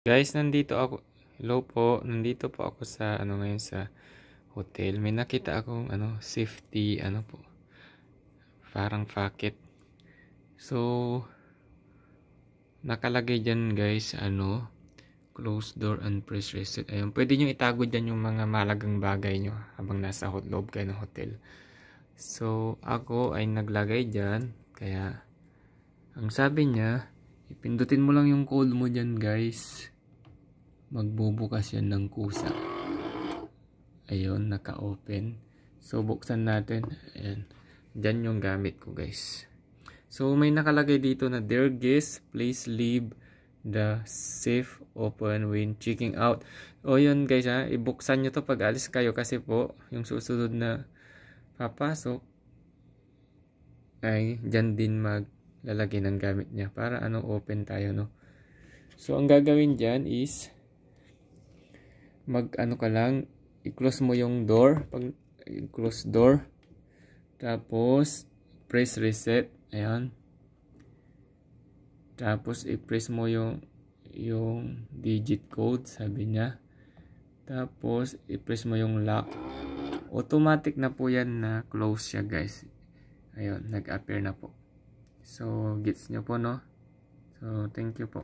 Guys, nandito ako. Hello po. Nandito po ako sa ano ngayon sa hotel. May nakita akong ano safety ano po. Parang packet. So nakalagay diyan guys ano close door and press reset. Ayun, pwede niyo itago diyan yung mga malagang bagay niyo habang nasa hot loob kayo ng hotel. So ako ay naglagay diyan kaya ang sabi niya ipindutin mo lang yung code mo diyan guys magbubukas yan ng kusa. Ayun naka-open. So buksan natin. Ayan. Dyan yung gamit ko guys. So may nakalagay dito na dear guest please leave the safe open when checking out. O yun guys ha. Ibuksan nyo to pag alis kayo kasi po yung susunod na papasok ay dyan din maglalagay ng gamit niya para ano open tayo no? So ang gagawin dyan is mag ano ka lang i-close mo yung door pag close door. Tapos press reset ayan. Tapos i-press mo yung yung digit code sabi niya. Tapos i-press mo yung lock. Automatic na po yan na close siya guys. Ayun nag-appear na po. So gets nyo po no? So thank you po